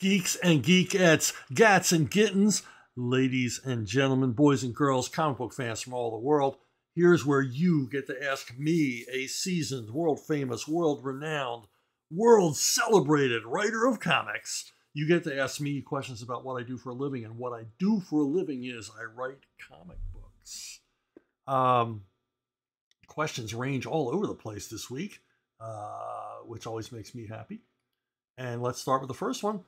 Geeks and geekettes, gats and gittens, ladies and gentlemen, boys and girls, comic book fans from all the world, here's where you get to ask me, a seasoned, world famous, world renowned, world celebrated writer of comics. You get to ask me questions about what I do for a living, and what I do for a living is I write comic books. Um, questions range all over the place this week, uh, which always makes me happy. And let's start with the first one.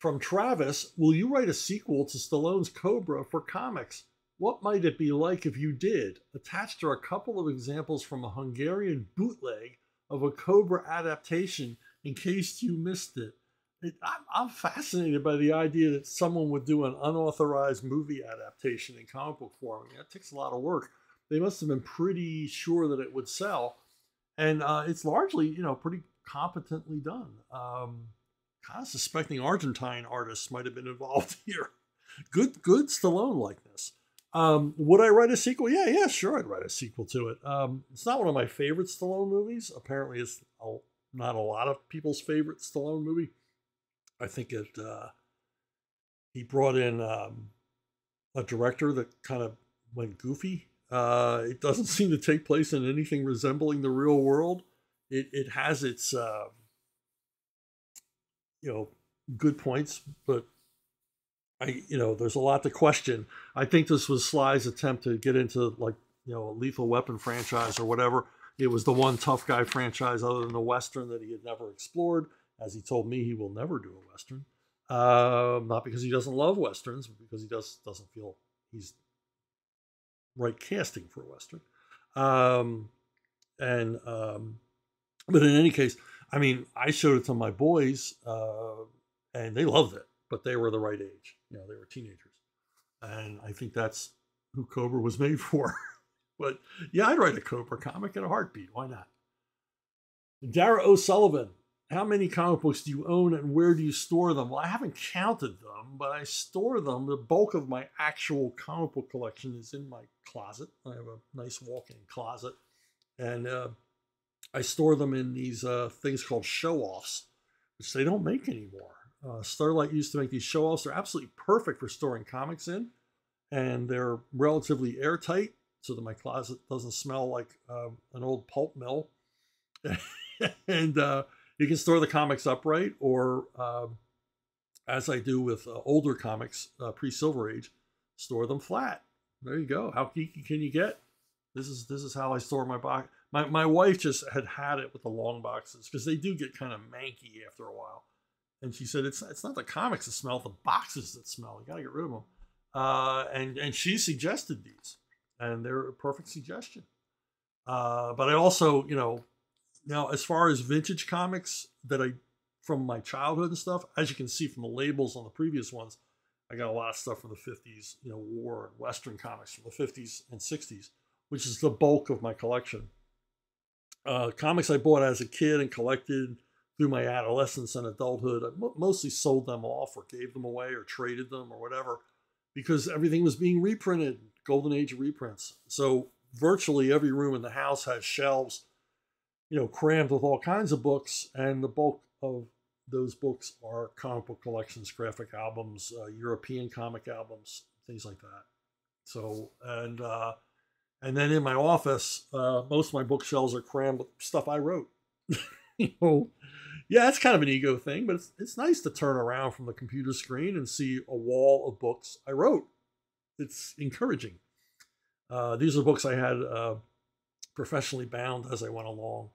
From Travis, will you write a sequel to Stallone's Cobra for comics? What might it be like if you did? Attached are a couple of examples from a Hungarian bootleg of a Cobra adaptation in case you missed it. it I'm, I'm, fascinated by the idea that someone would do an unauthorized movie adaptation in comic book form. That takes a lot of work. They must have been pretty sure that it would sell. And uh, it's largely, you know, pretty competently done. Um, kind of suspecting Argentine artists might have been involved here. Good, good Stallone likeness. Um, would I write a sequel? Yeah, yeah, sure, I'd write a sequel to it. Um, it's not one of my favorite Stallone movies. Apparently, it's a, not a lot of people's favorite Stallone movie. I think it. Uh, he brought in um, a director that kind of went goofy. Uh, it doesn't seem to take place in anything resembling the real world. It it has its uh, you know, good points, but I, you know, there's a lot to question. I think this was Sly's attempt to get into like, you know, a lethal weapon franchise or whatever. It was the one tough guy franchise other than the Western that he had never explored. As he told me, he will never do a Western. Uh, not because he doesn't love Westerns, but because he does, doesn't feel he's right casting for a Western. Um, and, um, but in any case, I mean, I showed it to my boys, uh, and they loved it, but they were the right age. You know, they were teenagers, and I think that's who Cobra was made for. but yeah, I'd write a Cobra comic in a heartbeat. Why not? Dara O'Sullivan, how many comic books do you own and where do you store them? Well, I haven't counted them, but I store them. The bulk of my actual comic book collection is in my closet. I have a nice walk in closet. And uh, I store them in these uh, things called show offs, which they don't make anymore. Uh, Starlight used to make these show offs. They're absolutely perfect for storing comics in, and they're relatively airtight so that my closet doesn't smell like uh, an old pulp mill. and uh, you can store the comics upright, or um, as I do with uh, older comics, uh, pre Silver Age, store them flat. There you go. How geeky can you get? This is this is how I store my box my, my wife just had had it with the long boxes because they do get kind of manky after a while. And she said, it's, it's not the comics that smell, the boxes that smell. You got to get rid of them. Uh, and, and she suggested these, and they're a perfect suggestion. Uh, but I also, you know, now as far as vintage comics that I, from my childhood and stuff, as you can see from the labels on the previous ones, I got a lot of stuff from the 50s, you know, war and Western comics from the 50s and 60s, which is the bulk of my collection uh, comics I bought as a kid and collected through my adolescence and adulthood. I mostly sold them off or gave them away or traded them or whatever because everything was being reprinted, golden age reprints. So virtually every room in the house has shelves, you know, crammed with all kinds of books, and the bulk of those books are comic book collections, graphic albums, uh, European comic albums, things like that. So, and uh, and then in my office, uh, most of my bookshelves are crammed with stuff I wrote. you know, yeah, it's kind of an ego thing, but it's, it's nice to turn around from the computer screen and see a wall of books I wrote. It's encouraging. Uh, these are books I had uh, professionally bound as I went along,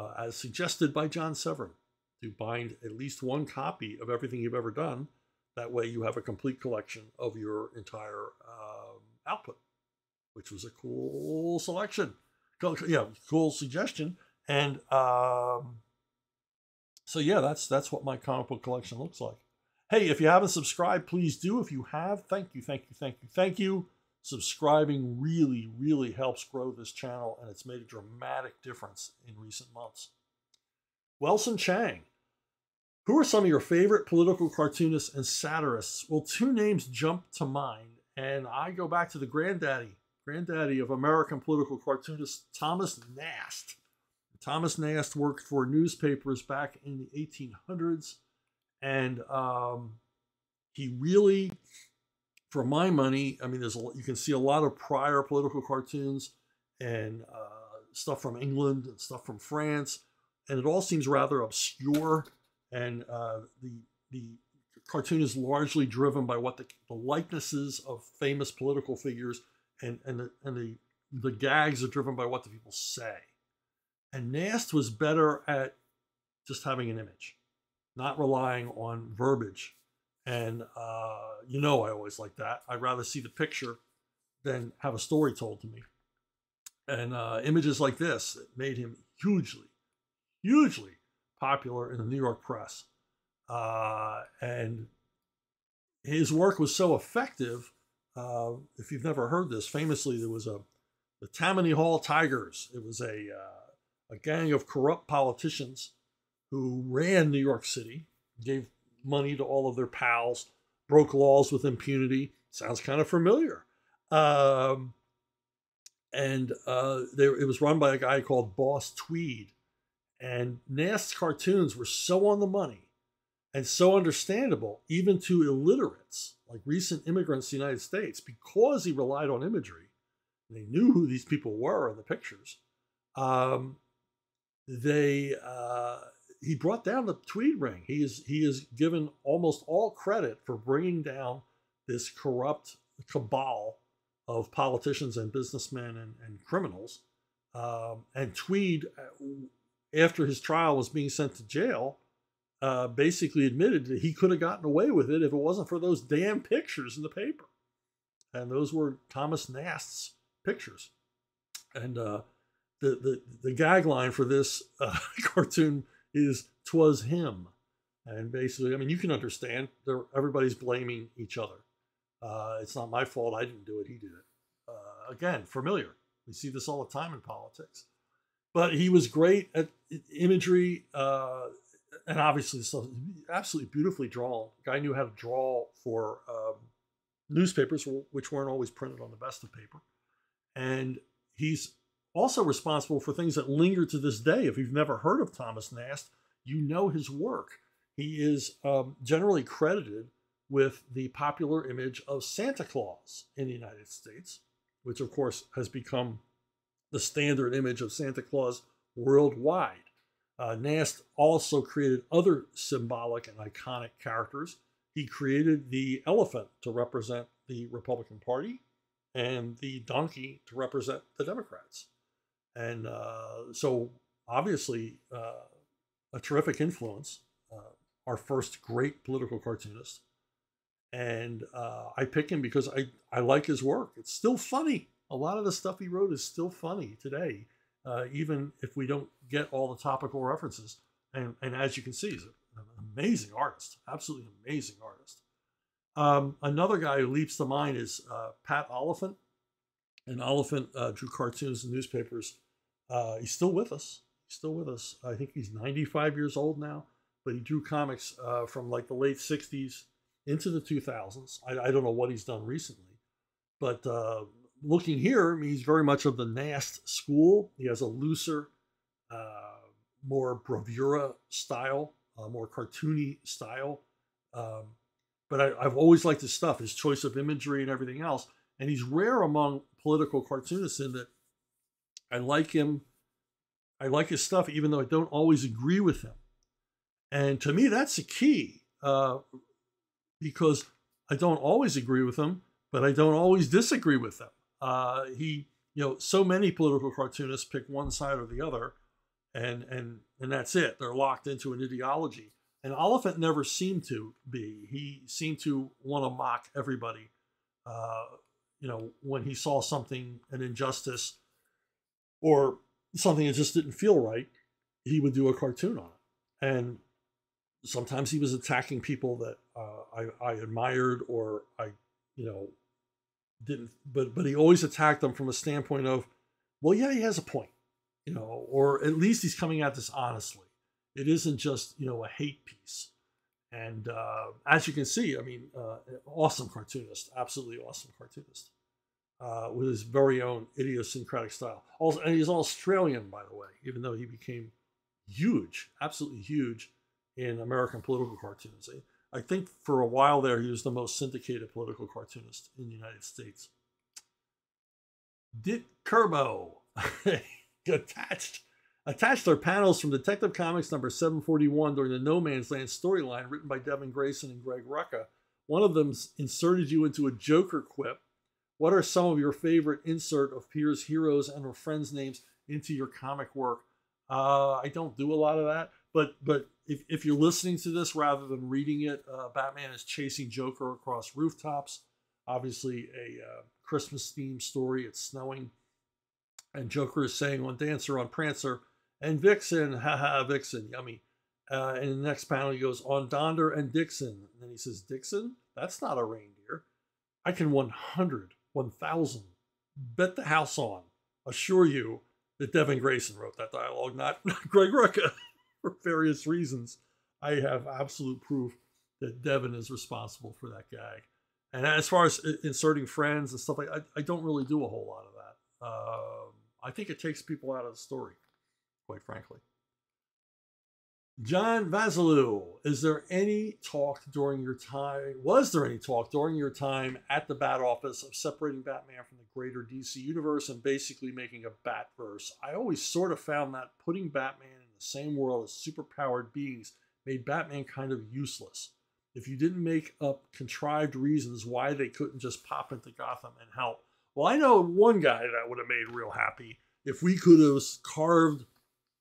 uh, as suggested by John Severin, to bind at least one copy of everything you've ever done. That way, you have a complete collection of your entire um, output which was a cool selection. Yeah, cool suggestion. And um, so yeah, that's that's what my comic book collection looks like. Hey, if you haven't subscribed, please do. If you have, thank you, thank you, thank you, thank you. Subscribing really, really helps grow this channel, and it's made a dramatic difference in recent months. Welson Chang. Who are some of your favorite political cartoonists and satirists? Well, two names jump to mind, and I go back to the granddaddy granddaddy of American political cartoonist Thomas Nast. Thomas Nast worked for newspapers back in the 1800s, and um, he really, for my money, I mean, there's a, you can see a lot of prior political cartoons and uh, stuff from England and stuff from France, and it all seems rather obscure. And uh, the the cartoon is largely driven by what the, the likenesses of famous political figures and and the, and the the gags are driven by what the people say. And Nast was better at just having an image, not relying on verbiage. And uh, you know, I always like that. I'd rather see the picture than have a story told to me. And uh, images like this made him hugely, hugely popular in the New York press. Uh, and his work was so effective. Uh, if you've never heard this, famously there was a the Tammany Hall Tigers. It was a uh, a gang of corrupt politicians who ran New York City, gave money to all of their pals, broke laws with impunity. Sounds kind of familiar. Um, and uh, they, it was run by a guy called Boss Tweed. And Nast's cartoons were so on the money and so understandable, even to illiterates, like recent immigrants to the United States, because he relied on imagery. They knew who these people were in the pictures. Um, they uh, he brought down the Tweed ring. He is he is given almost all credit for bringing down this corrupt cabal of politicians and businessmen and, and criminals. Um, and Tweed, uh, after his trial was being sent to jail, uh, basically admitted that he could have gotten away with it if it wasn't for those damn pictures in the paper. And those were Thomas Nast's pictures. And uh, the, the, the gag line for this uh, cartoon is "Twas him," and basically, I mean, you can understand. Everybody's blaming each other. Uh, it's not my fault. I didn't do it. He did it. Uh, again, familiar. We see this all the time in politics. But he was great at imagery, uh, and obviously, so absolutely beautifully drawn. Guy knew how to draw for um, newspapers, which weren't always printed on the best of paper. And he's also responsible for things that linger to this day. If you've never heard of Thomas Nast, you know his work. He is um, generally credited with the popular image of Santa Claus in the United States, which of course has become the standard image of Santa Claus worldwide. Uh, Nast also created other symbolic and iconic characters. He created the elephant to represent the Republican Party and the donkey to represent the Democrats. And uh, so, obviously, uh, a terrific influence, uh, our first great political cartoonist. And uh, I pick him because I, I like his work. It's still funny. A lot of the stuff he wrote is still funny today, uh, even if we don't get all the topical references. And, and as you can see, he's an amazing artist, absolutely amazing artist. Um, another guy who leaps to mind is uh, Pat Oliphant. And Oliphant uh, drew cartoons and newspapers. Uh, he's still with us. He's still with us. I think he's 95 years old now, but he drew comics uh, from like the late 60s into the 2000s. I, I don't know what he's done recently, but uh, looking here, he's very much of the Nast school. He has a looser, uh, more bravura style, more cartoony style. Um, but I, have always liked his stuff, his choice of imagery and everything else. And he's rare among political cartoonists in that I like him. I like his stuff, even though I don't always agree with him. And to me, that's the key uh, because I don't always agree with him, but I don't always disagree with him. Uh, he, you know, so many political cartoonists pick one side or the other, and and and that's it. They're locked into an ideology. And Oliphant never seemed to be. He seemed to want to mock everybody. Uh, you know, when he saw something, an injustice, or something that just didn't feel right, he would do a cartoon on it. And sometimes he was attacking people that uh, I, I admired or I, you know, didn't. But but he always attacked them from a standpoint of, well, yeah, he has a point, you know, or at least he's coming at this honestly it isn't just you know a hate piece. And uh, as you can see, I mean, uh, awesome cartoonist, absolutely awesome cartoonist, uh, with his very own idiosyncratic style. Also, and he's Australian, by the way, even though he became huge, absolutely huge in American political cartoons. I think for a while there, he was the most syndicated political cartoonist in the United States. Dick Kerbo attached attached are panels from Detective Comics number 741 during the No Man's Land storyline written by Devin Grayson and Greg Rucka. One of them inserted you into a Joker quip. What are some of your favorite insert of peers, heroes, and or friends' names into your comic work? Uh, I don't do a lot of that, but but if, if you're listening to this rather than reading it, uh, Batman is chasing Joker across rooftops. Obviously, a uh, Christmas themed story. It's snowing. And Joker is saying on Dancer, on Prancer, and Vixen, haha, Vixen, yummy. Uh, and in the next panel, he goes on Donder and Dixon. And then he says, Dixon? That's not a reindeer. I can 100, 1000, bet the house on, assure you that Devin Grayson wrote that dialogue, not Greg Rucka for various reasons, I have absolute proof that Devin is responsible for that gag. And as far as inserting friends and stuff like, I, I don't really do a whole lot of that. Um, I think it takes people out of the story, quite frankly. John Vasilou, is there any talk during your time? Was there any talk during your time at the Bat Office of separating Batman from the greater DC universe and basically making a Batverse? I always sort of found that putting Batman same world as superpowered beings made Batman kind of useless. If you didn't make up contrived reasons why they couldn't just pop into Gotham and help. Well, I know one guy that would have made real happy if we could have carved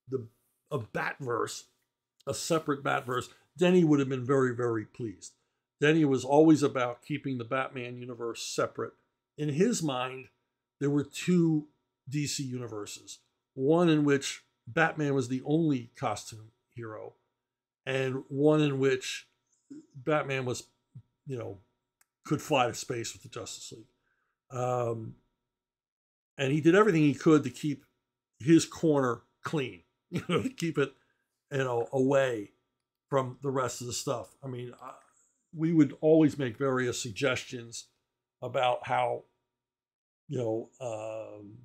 the a Batverse, a separate Batverse. Denny would have been very, very pleased. Denny was always about keeping the Batman universe separate. In his mind, there were two DC universes one in which Batman was the only costume hero, and one in which Batman was, you know, could fly to space with the Justice League. Um, and he did everything he could to keep his corner clean, you know, to keep it, you know, away from the rest of the stuff. I mean, uh, we would always make various suggestions about how, you know, um,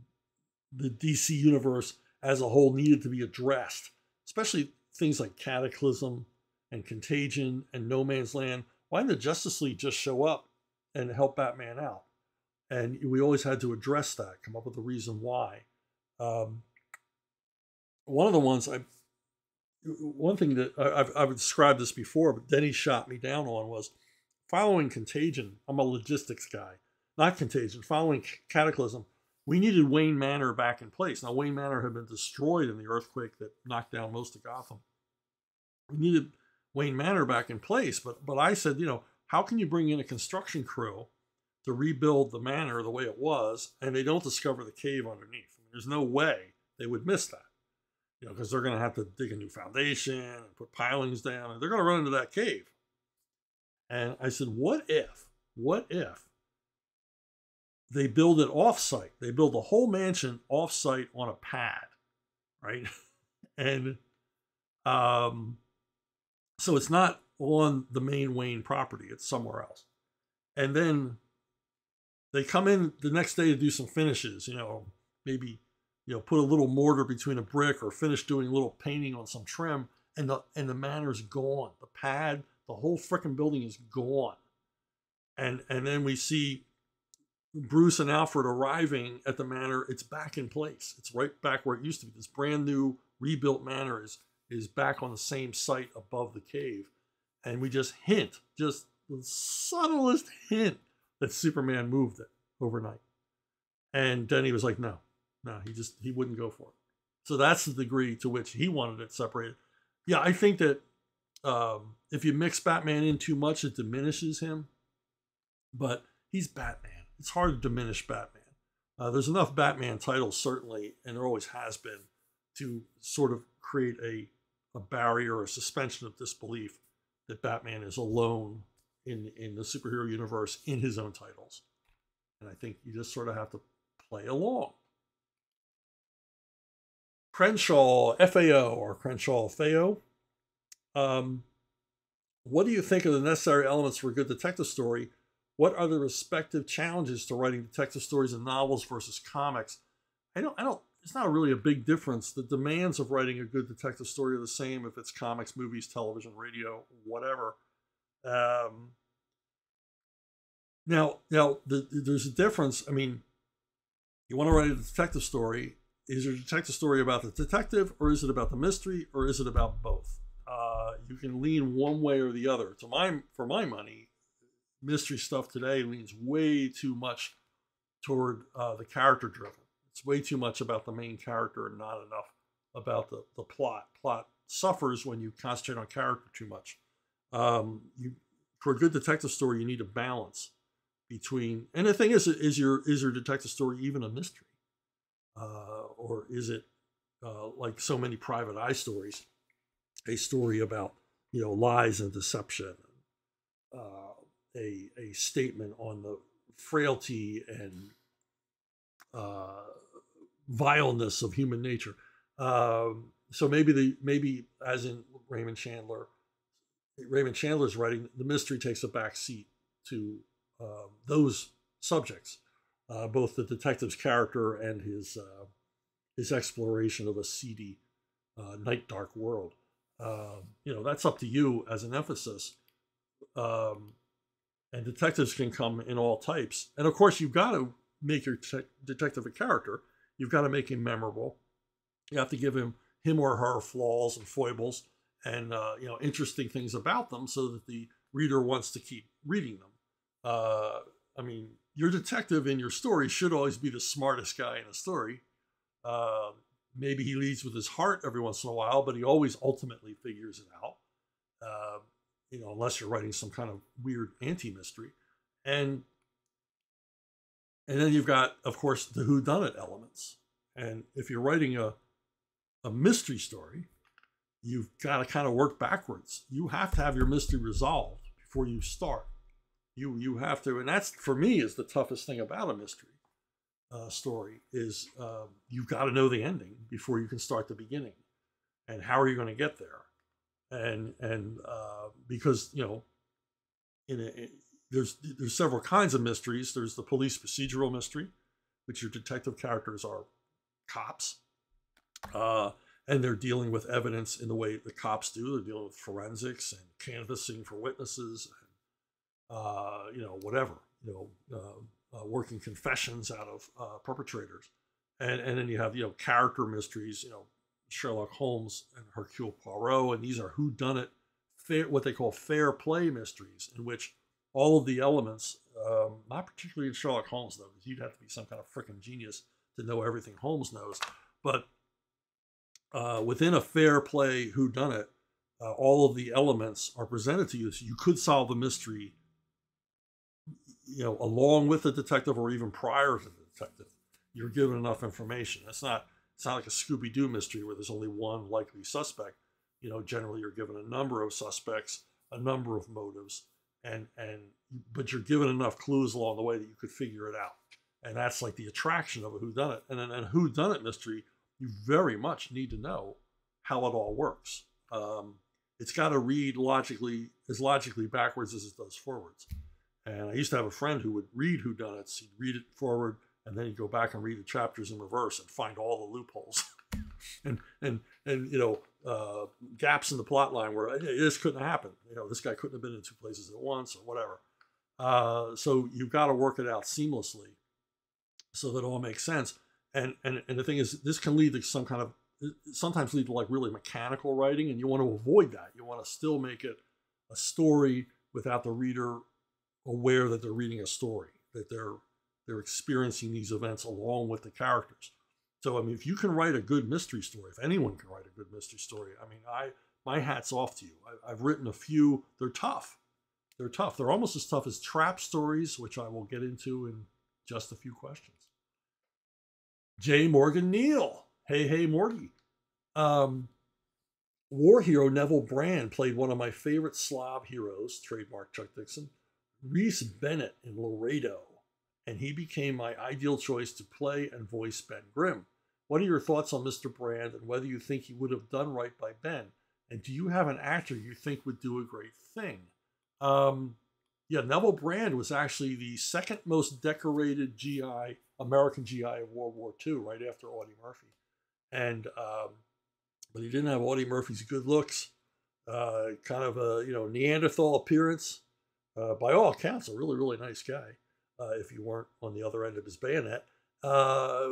the DC universe as a whole needed to be addressed, especially things like Cataclysm and Contagion and No Man's Land. Why didn't the Justice League just show up and help Batman out? And we always had to address that, come up with a reason why. Um, one of the ones I, one thing that I've, I've described this before, but Denny shot me down on was following Contagion. I'm a logistics guy, not Contagion. Following Cataclysm, we needed Wayne Manor back in place. Now, Wayne Manor had been destroyed in the earthquake that knocked down most of Gotham. We needed Wayne Manor back in place, but but I said, you know, how can you bring in a construction crew to rebuild the manor the way it was, and they don't discover the cave underneath? I mean, there's no way they would miss that, you know, because they're going to have to dig a new foundation and put pilings down, and they're going to run into that cave. And I said, what if, what if they build it off-site. They build the whole mansion off-site on a pad, right? and um, so it's not on the main Wayne property; it's somewhere else. And then they come in the next day to do some finishes. You know, maybe you know put a little mortar between a brick or finish doing a little painting on some trim, and the and the manor's gone. The pad, the whole freaking building is gone. And and then we see Bruce and Alfred arriving at the manor, it's back in place. It's right back where it used to be. This brand new rebuilt manor is is back on the same site above the cave. And we just hint, just the subtlest hint that Superman moved it overnight. And Denny was like, no, no, he just he wouldn't go for it. So that's the degree to which he wanted it separated. Yeah, I think that um, if you mix Batman in too much, it diminishes him. But he's Batman it's hard to diminish Batman. Uh, there's enough Batman titles, certainly, and there always has been, to sort of create a, a barrier or a suspension of disbelief that Batman is alone in, in the superhero universe in his own titles. And I think you just sort of have to play along. Crenshaw FAO or Crenshaw FAO. Um, what do you think of the necessary elements for a good detective story what are the respective challenges to writing detective stories and novels versus comics? I don't, I don't, it's not really a big difference. The demands of writing a good detective story are the same if it's comics, movies, television, radio, whatever. Um, now, now the, there's a difference. I mean, you want to write a detective story. Is your detective story about the detective, or is it about the mystery, or is it about both? Uh, you can lean one way or the other. To my, for my money, mystery stuff today leans way too much toward uh, the character driven. It's way too much about the main character and not enough about the, the plot. Plot suffers when you concentrate on character too much. Um, you, for a good detective story, you need a balance between. And the thing is, is your is your detective story even a mystery, uh, or is it uh, like so many private eye stories, a story about you know lies and deception, uh, a a statement on the frailty and uh, vileness of human nature. Um, so maybe the maybe as in Raymond Chandler, Raymond Chandler's writing, the mystery takes a back seat to uh, those subjects, uh, both the detective's character and his uh, his exploration of a seedy, uh, night dark world. Um, you know that's up to you as an emphasis. Um, and detectives can come in all types, and of course you've got to make your te- detective a character. You've got to make him memorable. You have to give him him or her flaws and foibles and uh, you know interesting things about them, so that the reader wants to keep reading them. Uh, I mean, your detective in your story should always be the smartest guy in a story. Uh, maybe he leads with his heart every once in a while, but he always ultimately figures it out. You know, unless you're writing some kind of weird anti-mystery, and and then you've got, of course, the who done it elements. And if you're writing a a mystery story, you've got to kind of work backwards. You have to have your mystery resolved before you start. You you have to, and that's for me is the toughest thing about a mystery uh, story is um, you've got to know the ending before you can start the beginning. And how are you going to get there? And and uh, because you know, in a, there's there's several kinds of mysteries. There's the police procedural mystery, which your detective characters are cops, uh, and they're dealing with evidence in the way the cops do. They're dealing with forensics and canvassing for witnesses, and uh, you know whatever you know, uh, uh working confessions out of uh, perpetrators, and and then you have you know character mysteries. You know Sherlock Holmes and Hercule Poirot, and these are who done it. What they call fair play mysteries, in which all of the elements, um, not particularly in Sherlock Holmes, though, because you'd have to be some kind of freaking genius to know everything Holmes knows. But uh, within a fair play whodunit, uh, all of the elements are presented to you. So you could solve the mystery, you know, along with the detective or even prior to the detective. You're given enough information. It's not it's not like a Scooby Doo mystery where there's only one likely suspect. You know, generally you're given a number of suspects, a number of motives, and and but you're given enough clues along the way that you could figure it out. And that's like the attraction of a who done it and then a who done it mystery you very much need to know how it all works. Um, it's got to read logically as logically backwards as it does forwards. And i used to have a friend who would read who done it he'd read it forward and then he'd go back and read the chapters in reverse and find all the loopholes and and and you know uh, gaps in the plot line where this couldn't happen. You know, this guy couldn't have been in two places at once or whatever. Uh, so you've got to work it out seamlessly so that it all makes sense. And, and and the thing is, this can lead to some kind of sometimes lead to like really mechanical writing, and you want to avoid that. You want to still make it a story without the reader aware that they're reading a story, that they're they're experiencing these events along with the characters. So I mean, if you can write a good mystery story, if anyone can write a good mystery story, I mean, I my hat's off to you. I, have written a few. They're tough. They're tough. They're almost as tough as trap stories, which I will get into in just a few questions. J. Morgan Neal. Hey, hey, Morty. Um, war hero Neville Brand played one of my favorite Slav heroes, trademark Chuck Dixon, Reese Bennett in Laredo, and he became my ideal choice to play and voice Ben Grimm. What are your thoughts on Mr. Brand and whether you think he would have done right by Ben? And do you have an actor you think would do a great thing? Um, yeah, Neville Brand was actually the second most decorated GI, American GI of World War II, right after Audie Murphy. and um, but he didn't have Audie Murphy's good looks, uh, kind of a you know Neanderthal appearance. Uh, by all accounts, a really really nice guy. Uh, if you weren't on the other end of his bayonet, uh,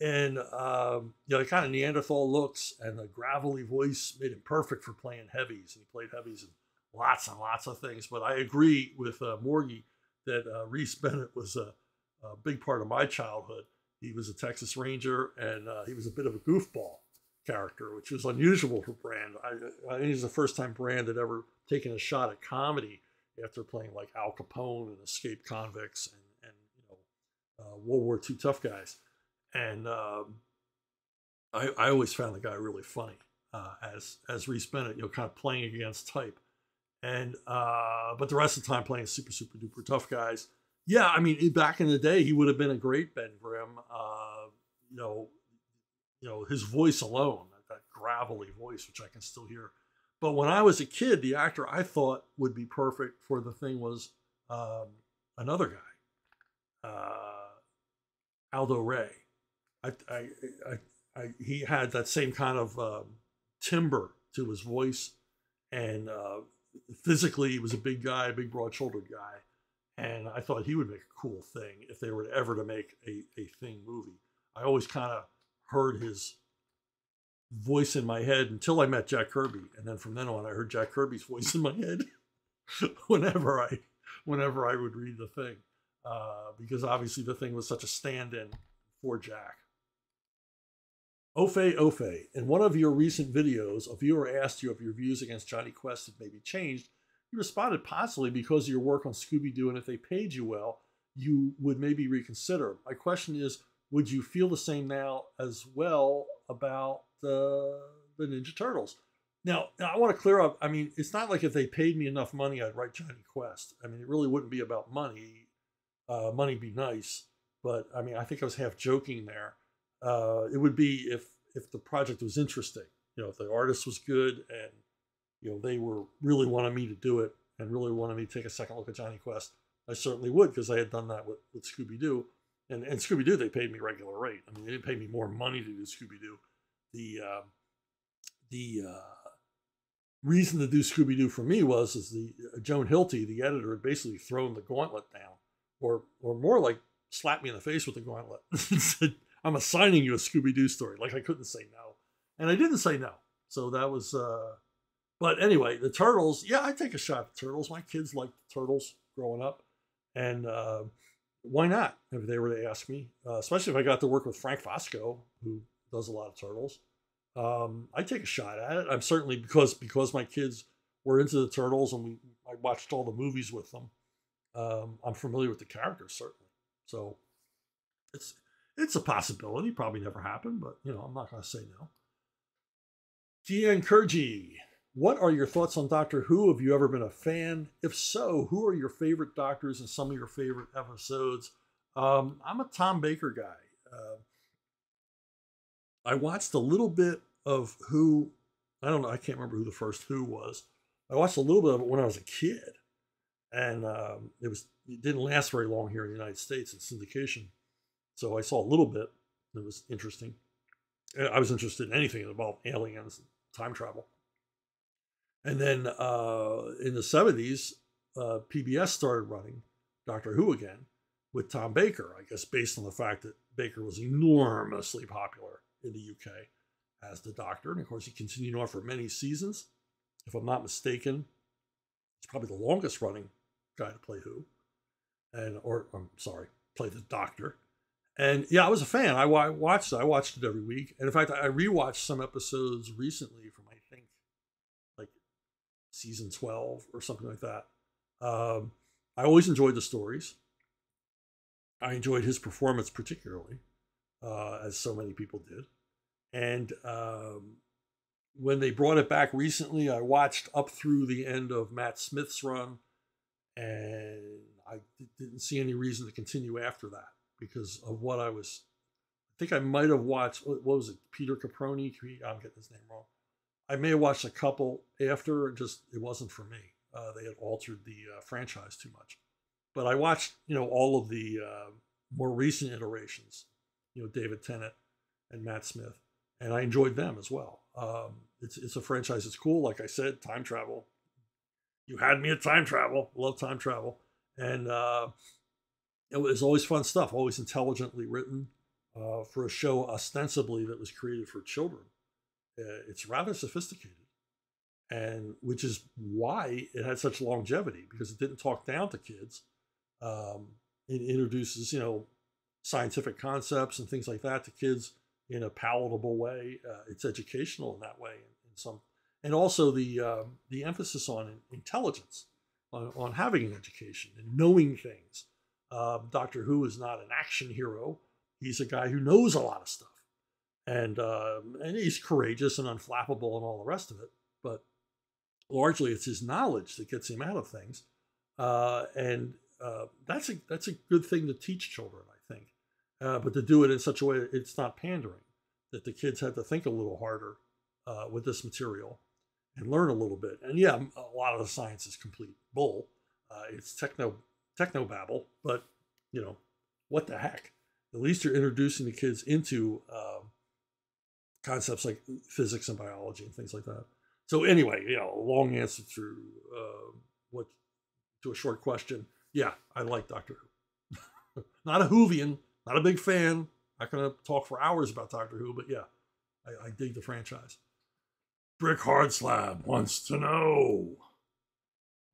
and um, you know, kind of Neanderthal looks and the gravelly voice made him perfect for playing heavies. And he played heavies and lots and lots of things. But I agree with uh, Morgie that uh, Reese Bennett was a, a, big part of my childhood. He was a Texas Ranger and uh, he was a bit of a goofball character, which was unusual for Brand. I, I think it's the first time Brand had ever taken a shot at comedy after playing like Al Capone and escaped convicts and, and you know, uh, World War II tough guys and um, I, I always found the guy really funny uh, as as Reese Bennett, you know, kind of playing against type, and uh, but the rest of the time playing super super duper tough guys. Yeah, I mean, back in the day, he would have been a great Ben Grimm. Uh, you know, you know his voice alone, that gravelly voice, which I can still hear. But when I was a kid, the actor I thought would be perfect for the thing was um, another guy, uh, Aldo Ray. I, I, I, he had that same kind of um, timbre to his voice, and uh, physically he was a big guy, a big broad-shouldered guy, and I thought he would make a cool thing if they were ever to make a, a thing movie. I always kind of heard his voice in my head until I met Jack Kirby, and then from then on, I heard Jack Kirby's voice in my head whenever I, whenever I would read the thing, uh, because obviously the thing was such a stand-in for Jack. Ofe Ofe, in one of your recent videos, a viewer asked you if your views against Jonny Quest had maybe changed. You responded possibly because of your work on Scooby Doo, and if they paid you well, you would maybe reconsider. My question is would you feel the same now as well about the, the Ninja Turtles? Now, I want to clear up. I mean, it's not like if they paid me enough money, I'd write Jonny Quest. I mean, it really wouldn't be about money. Uh, money be nice, but I mean, I think I was half joking there uh, it would be if if the project was interesting. You know, if the artist was good and you know they were really wanted me to do it and really wanted me to take a second look at Jonny Quest, I certainly would because I had done that with, with Scooby Doo. And, and Scooby Doo, they paid me regular rate. I mean, they didn't pay me more money to do Scooby Doo. The uh, the uh, reason to do Scooby Doo for me was is the uh, Joan Hilty, the editor, had basically thrown the gauntlet down, or or more like slapped me in the face with the gauntlet and said, I'm assigning you a Scooby Doo story. Like I couldn't say no, and I didn't say no. So that was. uh But anyway, the turtles. Yeah, I take a shot at turtles. My kids liked turtles growing up, and uh, why not? If they were to ask me, uh, especially if I got to work with Frank Fosco, who does a lot of turtles, um, I take a shot at it. I'm certainly because because my kids were into the turtles and we I watched all the movies with them. Um, I'm familiar with the characters certainly. So it's it's a possibility. Probably never happened, but you know, I'm not going to say no. Gian Kurji, what are your thoughts on Doctor Who? Have you ever been a fan? If so, who are your favorite doctors and some of your favorite episodes? Um, I'm a Tom Baker guy. Uh, I watched a little bit of Who. I don't know. I can't remember who the first Who was. I watched a little bit of it when I was a kid, and um, it was it didn't last very long here in the United States in syndication. So I saw a little bit. It was interesting. I was interested in anything about aliens and time travel. And then uh, in the 70s, uh, PBS started running Doctor Who again with Tom Baker, I guess based on the fact that Baker was enormously popular in the UK as the Doctor. And of course, he continued on for many seasons. If I'm not mistaken, it's probably the longest running guy to play Who. And, or I'm sorry, play the Doctor. And yeah, I was a fan. I, I watched it. I watched it every week. And in fact, I rewatched some episodes recently from, season 12 or something like that. Um, I always enjoyed the stories. I enjoyed his performance particularly, uh, as so many people did. And um, when they brought it back recently, I watched up through the end of Matt Smith's run, and I didn't see any reason to continue after that because of what I was. I think I might have watched. What was it? Peter Caproni. I'm getting his name wrong. I may have watched a couple after, just it wasn't for me. Uh, they had altered the uh, franchise too much. But I watched, you know, all of the uh, more recent iterations. You know, David Tennant and Matt Smith, and I enjoyed them as well. Um, it's it's a franchise that's cool. Like I said, time travel. You had me at time travel. Love time travel, and uh, it was always fun stuff. Always intelligently written uh, for a show ostensibly that was created for children. Uh, it's rather sophisticated, and which is why it had such longevity because it didn't talk down to kids. Um, it introduces, you know, scientific concepts and things like that to kids in a palatable way. Uh, it's educational in that way, in some, and also the um, the emphasis on intelligence, on, on, having an education and knowing things. Uh, Doctor Who is not an action hero; he's a guy who knows a lot of stuff, and um, and he's courageous and unflappable and all the rest of it. But largely, it's his knowledge that gets him out of things, uh, and uh, that's a that's a good thing to teach children, I think uh, but to do it in such a way that it's not pandering, that the kids have to think a little harder uh, with this material and learn a little bit. And yeah, a lot of the science is complete bull. Uh, it's techno techno babble, but you know what the heck? At least you're introducing the kids into um, concepts like physics and biology and things like that. So anyway, you know, a long answer to uh, what to a short question. Yeah, I like Doctor Who. Not a Whovian, not a big fan. Going to talk for hours about Doctor Who, but yeah, I, I dig the franchise. Brick Hard Slab wants to know.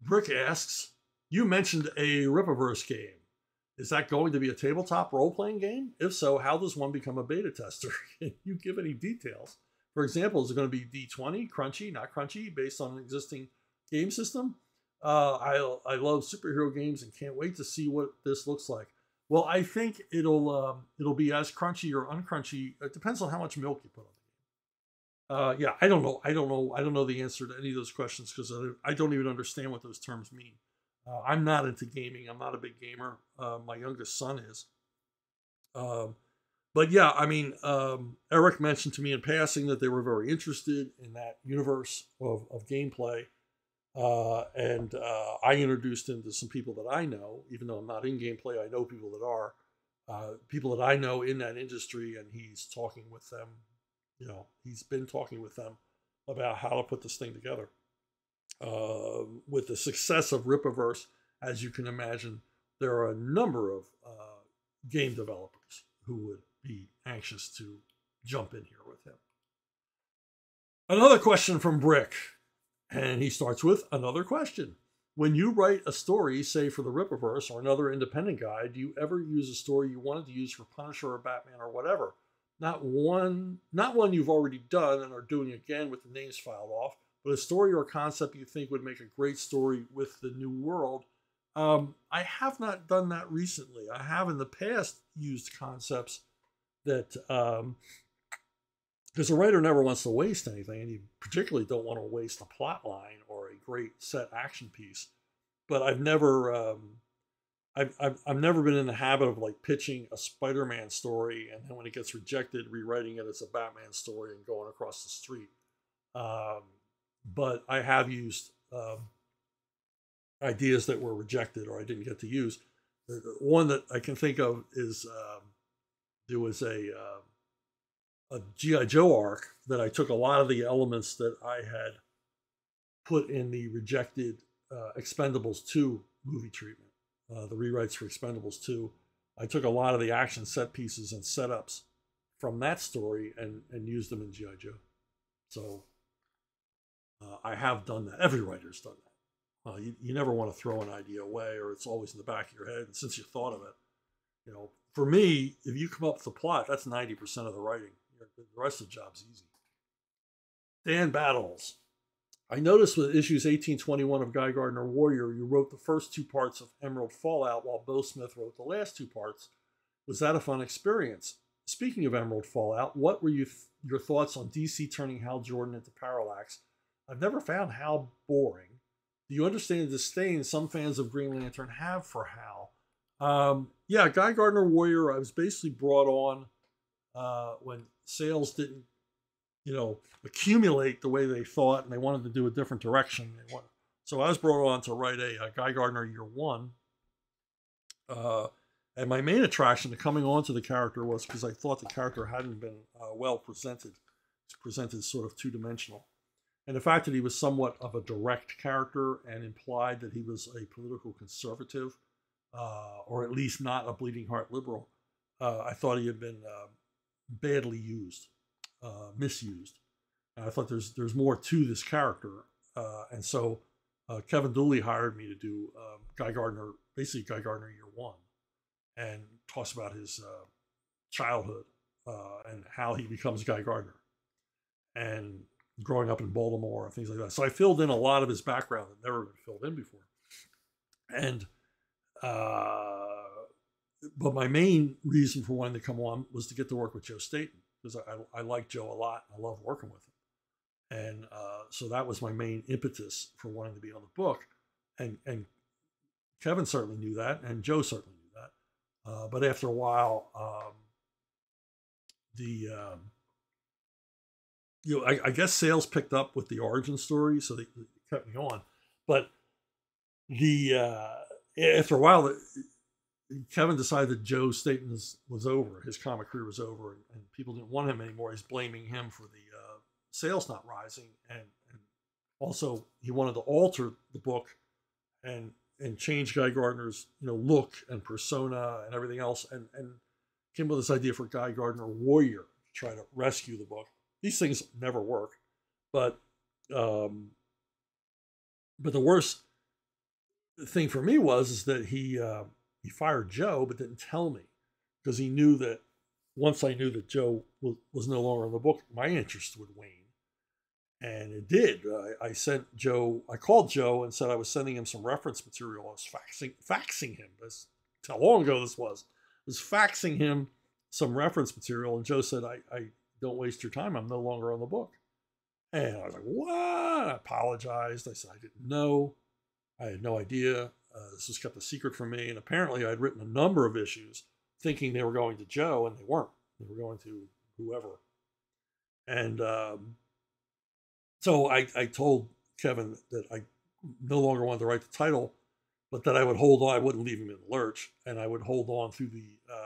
Brick asks, you mentioned a Rippaverse game. Is that going to be a tabletop role playing game? If so, how does one become a beta tester? Can you give any details? For example, is it going to be D20, crunchy, not crunchy, based on an existing game system? Uh, I, I love superhero games and can't wait to see what this looks like. Well, I think it'll um, it'll be as crunchy or uncrunchy. It depends on how much milk you put on the game. Uh, yeah, I don't know. I don't know. I don't know the answer to any of those questions because I, don't even understand what those terms mean. Uh, I'm not into gaming. I'm not a big gamer. Uh, my youngest son is. Um, but yeah, I mean, um, Eric mentioned to me in passing that they were very interested in that universe of, of gameplay. Uh, and uh, I introduced him to some people that I know, even though I'm not in gameplay, I know people that are, uh, people that I know in that industry, and he's talking with them. You know, he's been talking with them about how to put this thing together. Um, with the success of Rippaverse, as you can imagine, there are a number of uh, game developers who would be anxious to jump in here with him. Another question from Brick. And he starts with another question. When you write a story, say for the Rippaverse or another independent guide, do you ever use a story you wanted to use for Punisher or Batman or whatever? Not one, not one you've already done and are doing again with the names filed off, but a story or concept you think would make a great story with the new world. Um, I have not done that recently. I have in the past used concepts that um, because a writer never wants to waste anything, and you particularly don't want to waste a plot line or a great set action piece. But I've never, um, I've, I've, I've never been in the habit of like pitching a Spider-Man story, and then when it gets rejected, rewriting it as a Batman story and going across the street. Um, but I have used um, ideas that were rejected or I didn't get to use. One that I can think of is um, there was a uh, a GI Joe arc that I took a lot of the elements that I had put in the rejected uh, Expendables 2 movie treatment, uh, the rewrites for Expendables 2. I took a lot of the action set pieces and setups from that story and, and used them in GI Joe. So uh, I have done that. Every writer's done that. Uh, you, you never want to throw an idea away, or it's always in the back of your head. And since you thought of it, you know, for me, if you come up with a plot, that's 90% of the writing. The rest of the job's easy. Dan Battles. I noticed with issues 1821 of Guy Gardner Warrior, you wrote the first two parts of Emerald Fallout while Beau Smith wrote the last two parts. Was that a fun experience? Speaking of Emerald Fallout, what were you th- your thoughts on DC turning Hal Jordan into Parallax? I've never found Hal boring. Do you understand the disdain some fans of Green Lantern have for Hal? Um, yeah, Guy Gardner Warrior, I was basically brought on uh, when sales didn't, you know, accumulate the way they thought, and they wanted to do a different direction. so I was brought on to write a, a Guy Gardner Year One, uh, and my main attraction to coming on to the character was because I thought the character hadn't been uh, well presented It's presented sort of two dimensional. And the fact that he was somewhat of a direct character and implied that he was a political conservative, uh, or at least not a bleeding heart liberal, uh, I thought he had been uh, badly used, uh, misused. And I thought there's there's more to this character, uh, and so uh, Kevin Dooley hired me to do um, Guy Gardner, basically Guy Gardner year one, and talks about his childhood and how he becomes Guy Gardner, and growing up in Baltimore and things like that. So I filled in a lot of his background that never been filled in before. And uh, but my main reason for wanting to come on was to get to work with Joe Staton because I, I like Joe a lot. I love working with him, and uh, so that was my main impetus for wanting to be on the book. And and Kevin certainly knew that, and Joe certainly knew that. Uh, but after a while, um, the um, you know, I, I, guess sales picked up with the origin story, so they, they kept me on. But the uh, after a while, Kevin decided that Joe Staton was, was over. His comic career was over, and, and, people didn't want him anymore. He's blaming him for the uh, sales not rising, and, and also he wanted to alter the book and and change Guy Gardner's you know look and persona and everything else, and and came up with this idea for Guy Gardner Warrior to try to rescue the book these things never work. But um, but the worst thing for me was is that he uh, he fired Joe, but didn't tell me because he knew that once I knew that Joe was, was no longer in the book, my interest would wane. And it did. I, I, sent Joe, I called Joe and said I was sending him some reference material. I was faxing, faxing him. How long ago this was. I was faxing him some reference material. And Joe said, I, I don't waste your time. I'm no longer on the book. And I was like, what? I apologized. I said, I didn't know. I had no idea. Uh, this was kept a secret from me. And apparently, I'd written a number of issues thinking they were going to Joe, and they weren't. They were going to whoever. And um, so I, I told Kevin that I no longer wanted to write the title, but that I would hold on. I wouldn't leave him in the lurch, and I would hold on through the uh,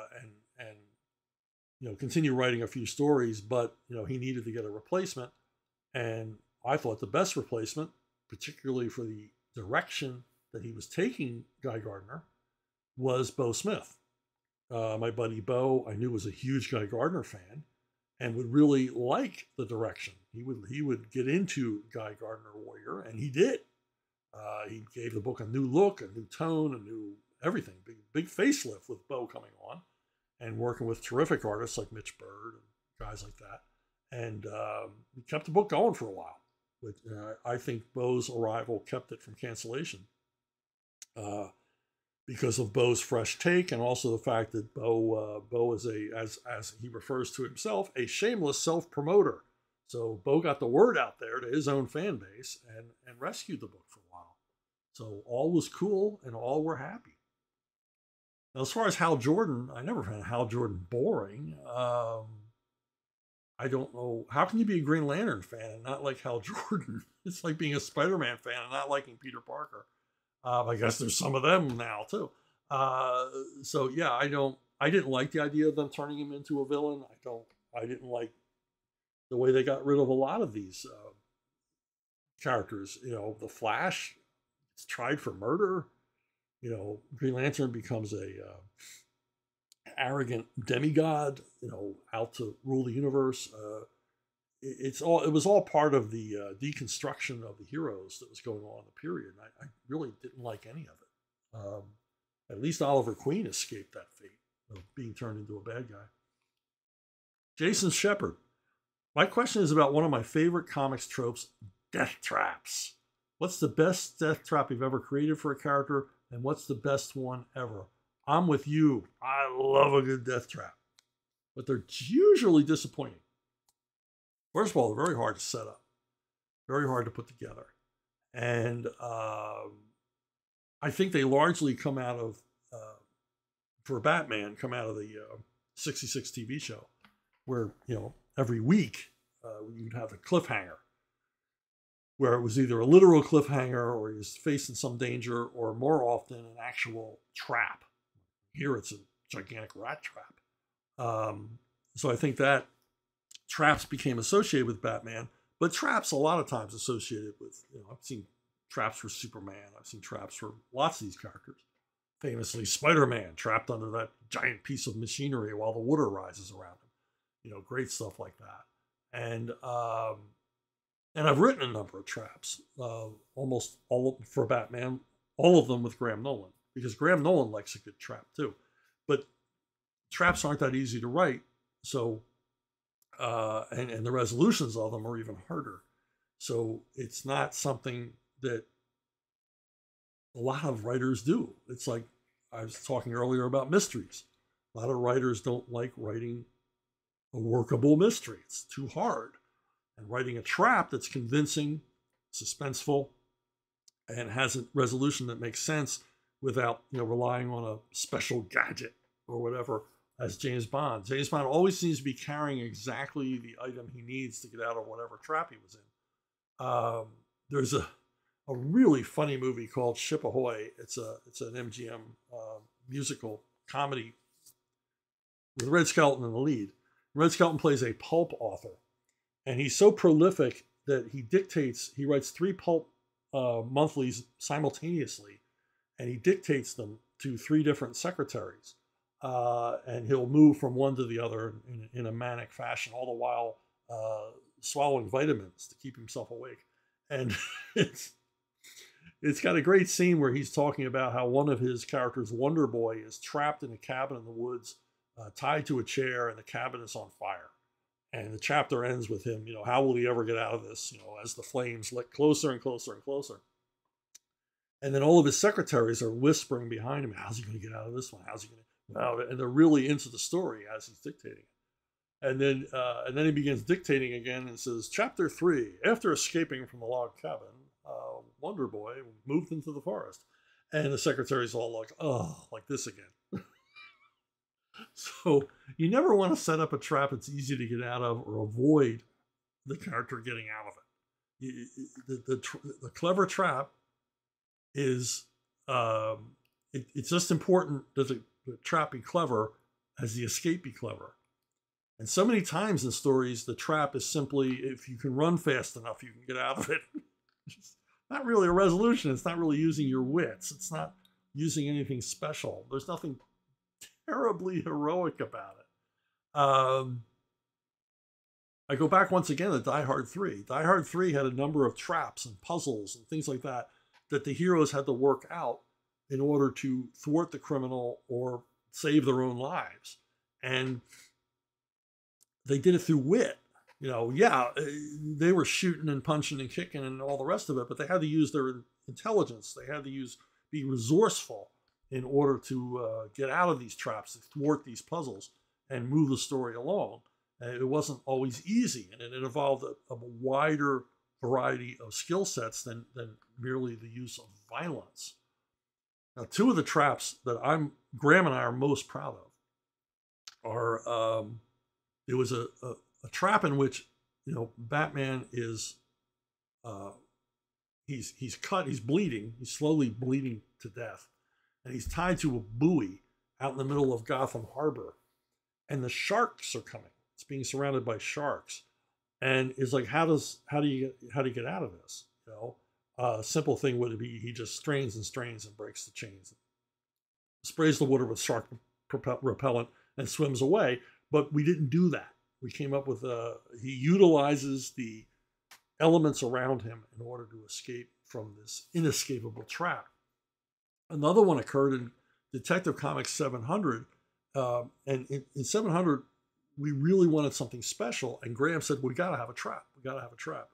you know, continue writing a few stories, but you know, he needed to get a replacement. And I thought the best replacement, particularly for the direction that he was taking Guy Gardner, was Beau Smith. Uh, my buddy Beau, I knew was a huge Guy Gardner fan and would really like the direction. He would he would get into Guy Gardner Warrior, and he did. Uh, he gave the book a new look, a new tone, a new everything. Big big facelift with Beau coming on and working with terrific artists like Mitch Byrd and guys like that. And um, kept the book going for a while. But uh, I think Beau's arrival kept it from cancellation uh, because of Beau's fresh take, and also the fact that Beau, uh, Beau is a, as as he refers to himself, a shameless self promoter. So Beau got the word out there to his own fan base and and rescued the book for a while. So all was cool and all were happy. Now, as far as Hal Jordan, I never found Hal Jordan boring. Um, I don't know. How can you be a Green Lantern fan and not like Hal Jordan? It's like being a Spider Man fan and not liking Peter Parker. Uh, I guess there's some of them now too. Uh, so yeah, I don't. I didn't like the idea of them turning him into a villain. I don't. I didn't like the way they got rid of a lot of these uh, characters. You know, the Flash, it's tried for murder you know, Green Lantern becomes a uh, arrogant demigod, you know, out to rule the universe. Uh, it, it's all it was all part of the uh, deconstruction of the heroes that was going on in the period. I, I, really didn't like any of it. Um, at least Oliver Queen escaped that fate of being turned into a bad guy. Jason Shepard. My question is about one of my favorite comics tropes, death traps. What's the best death trap you've ever created for a character? And what's the best one ever? I'm with you. I love a good death trap, but they're usually disappointing. First of all, they're very hard to set up, very hard to put together. And um, I think they largely come out of, uh, for Batman, come out of the uh, 66 TV show, where, you know, every week uh, you'd have a cliffhanger where it was either a literal cliffhanger or he was facing some danger, or more often an actual trap. Here it's a gigantic rat trap. Um, so I think that traps became associated with Batman, but traps a lot of times associated with, you know, I've seen traps for Superman, I've seen traps for lots of these characters. Famously, Spider Man trapped under that giant piece of machinery while the water rises around him. You know, great stuff like that. And, um, and I've written a number of traps, uh, almost all of, for Batman, all of them with Graham Nolan, because Graham Nolan likes a good trap too. But traps aren't that easy to write. So, uh, and, and the resolutions of them are even harder. So it's not something that a lot of writers do. It's like I was talking earlier about mysteries. A lot of writers don't like writing a workable mystery, it's too hard. And writing a trap that's convincing, suspenseful, and has a resolution that makes sense without you know relying on a special gadget or whatever as James Bond. James Bond always seems to be carrying exactly the item he needs to get out of whatever trap he was in. Um, there's a a really funny movie called Ship Ahoy. It's a it's an MGM uh, musical comedy with Red Skelton in the lead. Red Skelton plays a pulp author, and he's so prolific that he dictates. He writes three pulp uh, monthlies simultaneously, and he dictates them to three different secretaries. Uh, and he'll move from one to the other in, in a manic fashion, all the while uh, swallowing vitamins to keep himself awake. And it's it's got a great scene where he's talking about how one of his characters, Wonder Boy, is trapped in a cabin in the woods, uh, tied to a chair, and the cabin is on fire. And the chapter ends with him, you know, how will he ever get out of this? You know, as the flames lick closer and closer and closer. And then all of his secretaries are whispering behind him, how's he going to get out of this one? How's he going to? And they're really into the story as he's dictating. And then, uh, and then he begins dictating again and says, Chapter three: After escaping from the log cabin, uh, Wonder Boy moved into the forest. And the secretary's all like, oh, like this again. so you never want to set up a trap that's easy to get out of or avoid the character getting out of it. The, the, the, clever trap is, um, it, it's just important that the, the trap be clever as the escape be clever. And so many times in stories, the trap is simply if you can run fast enough, you can get out of it. it's not really a resolution. It's not really using your wits. It's not using anything special. There's nothing terribly heroic about it. Um, I go back once again to Die Hard 3. Die Hard 3 had a number of traps and puzzles and things like that that the heroes had to work out in order to thwart the criminal or save their own lives. And they did it through wit you know, yeah, uh, they were shooting and punching and kicking and all the rest of it, but they had to use their intelligence. They had to use be resourceful in order to uh, get out of these traps, to thwart these puzzles, and move the story along. And it wasn't always easy, and it involved a, a wider variety of skill sets than than merely the use of violence. Now, two of the traps that I'm Graham and I are most proud of are um, there was a, a a trap in which you know Batman is uh, he's he's cut, he's bleeding, he's slowly bleeding to death, and he's tied to a buoy out in the middle of Gotham Harbor, and the sharks are coming. It's being surrounded by sharks, and it's like how does how do you how do you get out of this? You know, uh, a simple thing would be he just strains and strains and breaks the chains, sprays the water with shark repellent, and swims away. But we didn't do that we came up with a, he utilizes the elements around him in order to escape from this inescapable trap. Another one occurred in Detective Comics 700. Um, and in, in 700, we really wanted something special. And Graham said, We got to have a trap. We got to have a trap.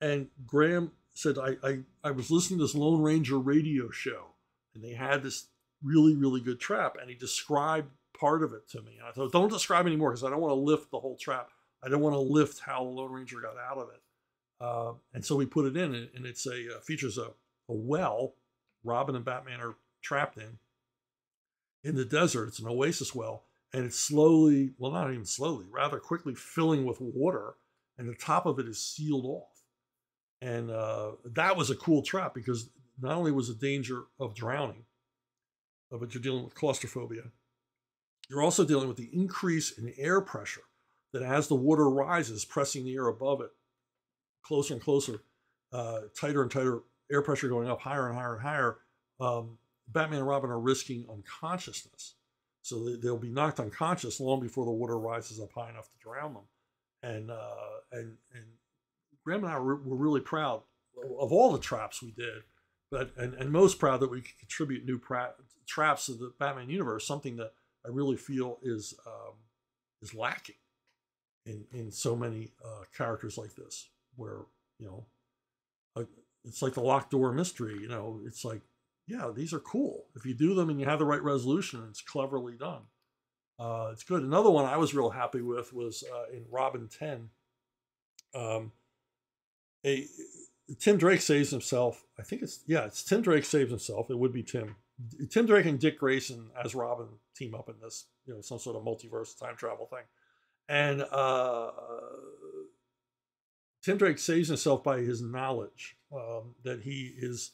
And Graham said, I, I, I was listening to this Lone Ranger radio show, and they had this really, really good trap. And he described part of it to me. And I thought, don't describe anymore because I don't want to lift the whole trap. I don't want to lift how the Lone Ranger got out of it. Uh, and so we put it in, and it's a uh, features a, a well. Robin and Batman are trapped in in the desert. It's an oasis well, and it's slowly, well, not even slowly, rather quickly filling with water, and the top of it is sealed off. And uh, that was a cool trap because not only was the danger of drowning, but you're dealing with claustrophobia, you're also dealing with the increase in air pressure that as the water rises, pressing the air above it, closer and closer, uh, tighter and tighter, air pressure going up higher and higher and higher, um, Batman and Robin are risking unconsciousness. So they, they'll be knocked unconscious long before the water rises up high enough to drown them. And uh, and and Graham and I were, were really proud of all the traps we did, but and, and most proud that we could contribute new pra- traps to the Batman universe, something that I really feel is um, is lacking in in so many uh, characters like this, where you know, it's like the locked door mystery. You know, it's like yeah, these are cool. If you do them and you have the right resolution, it's cleverly done. Uh, it's good. Another one I was real happy with was uh, in Robin 10. Um, a Tim Drake saves himself. I think it's yeah, it's Tim Drake saves himself. It would be Tim. Tim Drake and Dick Grayson as Robin team up in this, you know, some sort of multiverse time travel thing. And uh, Tim Drake saves himself by his knowledge um, that he is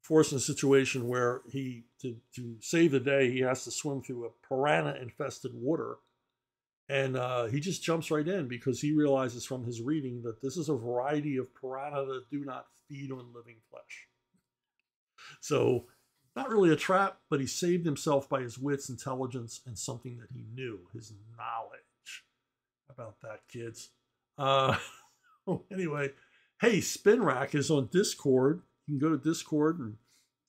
forced in a situation where he, to, to save the day, he has to swim through a piranha infested water. And uh, he just jumps right in because he realizes from his reading that this is a variety of piranha that do not feed on living flesh. So, not really a trap, but he saved himself by his wits, intelligence, and something that he knew his knowledge. about that, kids? Uh, anyway, hey, Spin Rack is on Discord you can go to Discord and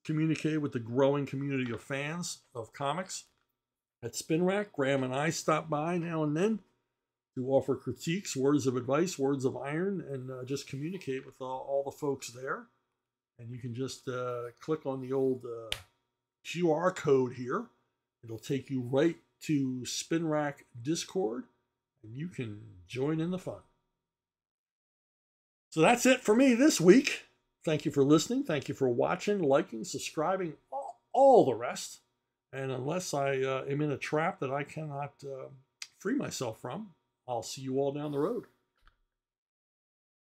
communicate with the growing community of fans of comics. At Spin Rack, Graham and I stop by now and then to offer critiques, words of advice, words of iron, and uh, just communicate with all, all, the folks there. And you can just uh, click on the old uh, QR code here. It'll take you right to Spin Rack Discord, and you can join in the fun. So that's it for me this week. Thank you for listening. Thank you for watching, liking, subscribing, all, all the rest. And unless I uh, am in a trap that I cannot uh, free myself from, I'll see you all down the road.